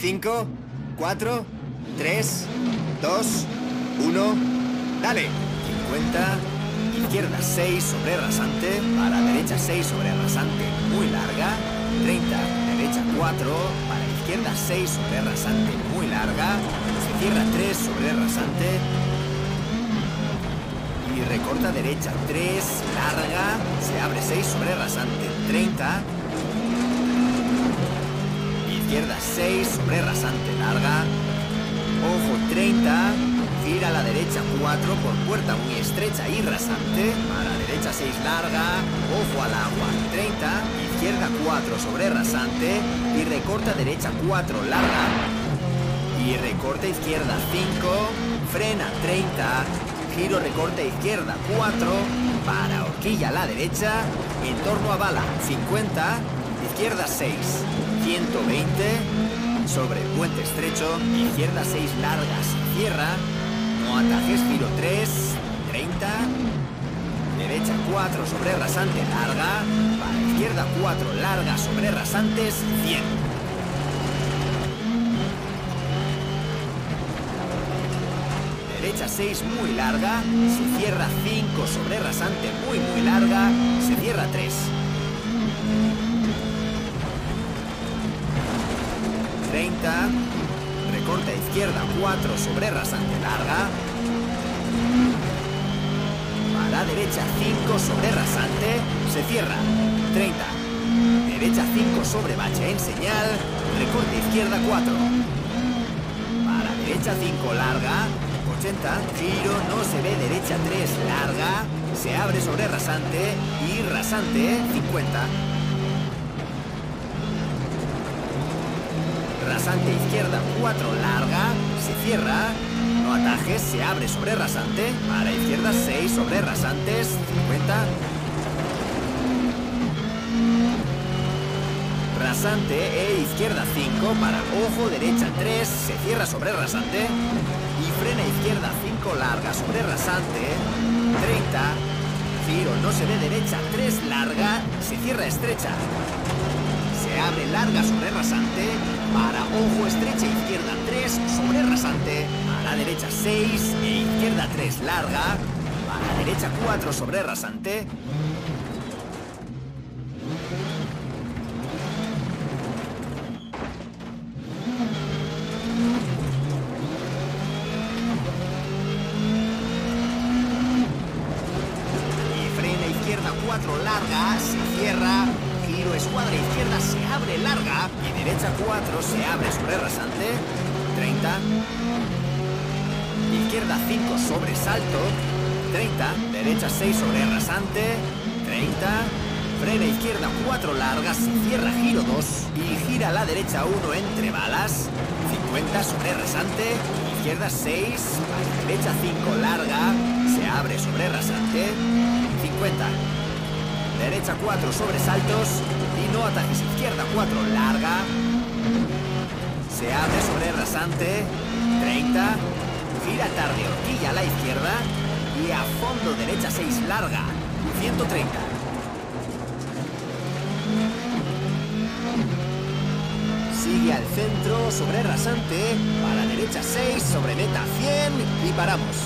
5, 4, 3, 2, 1. Dale. 50. Izquierda 6 sobre rasante. Para derecha 6 sobre rasante. Muy larga. 30. Derecha 4. Para izquierda 6 sobre rasante. Muy larga. Se cierra 3 sobre rasante. Y recorta derecha 3. Larga. Se abre 6 sobre rasante. 30 izquierda 6 sobre rasante larga. Ojo 30. Gira a la derecha 4 por puerta muy estrecha y rasante. A la derecha 6 larga. Ojo al agua 30. Izquierda 4 sobre rasante. Y recorta derecha 4 larga. Y recorta izquierda 5. Frena 30. Giro recorte izquierda 4. Para horquilla a la derecha. En torno a bala 50. Izquierda 6. 120 sobre puente estrecho, izquierda 6 largas, cierra, no atajes, giro 3, 30, derecha 4 sobre rasante larga, para izquierda 4 larga sobre rasantes, 100. Derecha 6 muy larga, se cierra 5 sobre rasante muy muy larga, se cierra 3. 30. Recorta izquierda 4 sobre rasante larga. Para derecha 5 sobre rasante. Se cierra. 30. Derecha 5 sobre bache en señal. Recorte izquierda 4. Para derecha 5 larga. 80. Giro no se ve derecha 3 larga. Se abre sobre rasante. Y rasante 50. Rasante izquierda 4 larga, se cierra, no atajes, se abre sobre rasante, para izquierda 6 sobre rasantes, 50. Rasante e izquierda 5 para ojo derecha 3, se cierra sobre rasante y frena izquierda 5 larga sobre rasante, 30. Giro no se ve derecha 3 larga, se cierra estrecha, se abre larga sobre rasante, para ojo estrecha izquierda 3 sobre rasante, a la derecha 6 e izquierda 3 larga, a la derecha 4 sobre rasante. Y frena izquierda 4 larga, se cierra, giro escuadra izquierda se abre larga y derecha 4 se abre sobre rasante. 30. Izquierda 5 sobre salto. 30. Derecha 6 sobre rasante. 30. Frena izquierda 4 largas, se cierra giro 2 y gira a la derecha 1 entre balas. 50 sobre rasante. Izquierda 6. Derecha 5 larga. Se abre sobre rasante. 50. Derecha 4 sobresaltos y no ataques izquierda 4 larga. Se abre sobre rasante. 30. Gira tarde horquilla a la izquierda. Y a fondo derecha 6 larga. 130. Sigue al centro sobre rasante. Para derecha 6 sobre meta 100 y paramos.